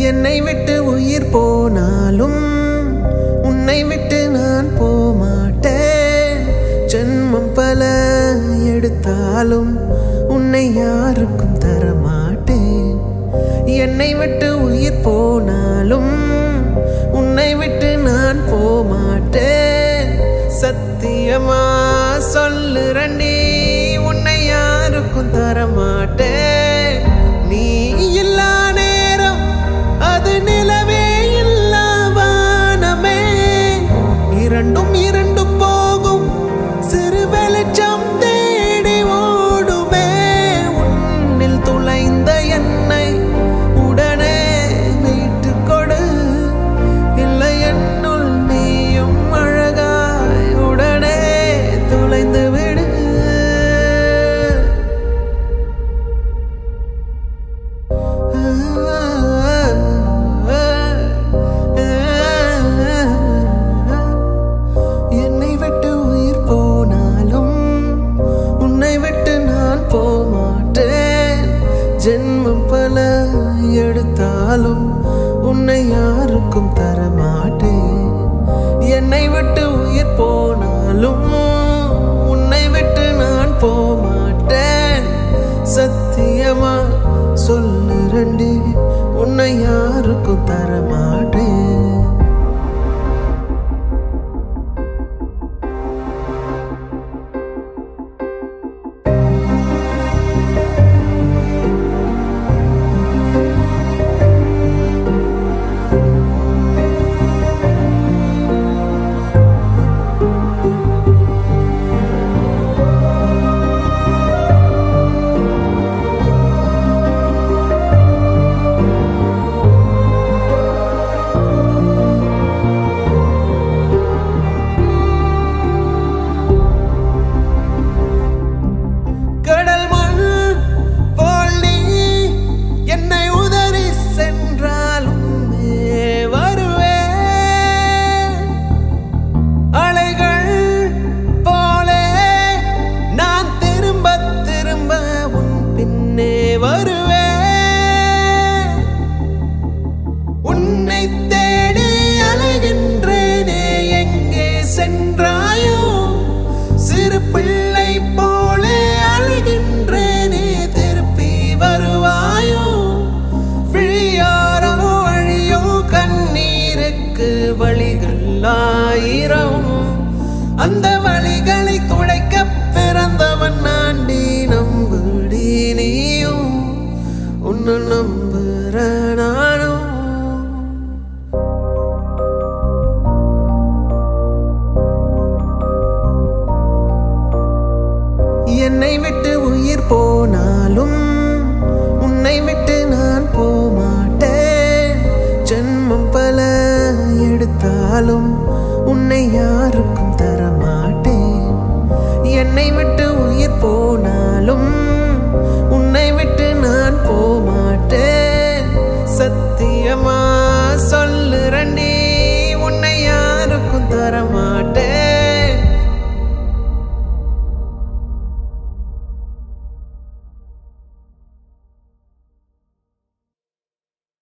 என்னை விட்டு உயிர் போனாலும் உன்னை விட்டு நான் போமாட்டேன். ஜென்மம் பல எடுத்தாலும் உன்னை யாருக்கும் தரமாட்டேன். என்னை விட்டு உயிர் போனாலும் உன்னை விட்டு நான் போமாட்டேன். சத்தியமா சொல்லுறண்டி உன்னை யாருக்கும் தரமாட்டேன். ஜென்மம் பல எடுத்தாலும் உன்னை யாருக்கும் தரமாட்டேன். என்னை விட்டு உயிர் போனாலும் உன்னை விட்டு நான் போமாட்டேன். சத்தியமா சொல்லுறண்டி உன்னை யாருக்கும் தர ஆயிரம். அந்த வழிகளை துடைக்க பிறந்தவன் நாண்டி நம்புடி நீயும். உன்னை நம்புற என்னை விட்டு உயிர் போனாலும் உன்னை விட்டு நான் போ விட்டு உயிர் போனாலும் உன்னை விட்டு நான் போ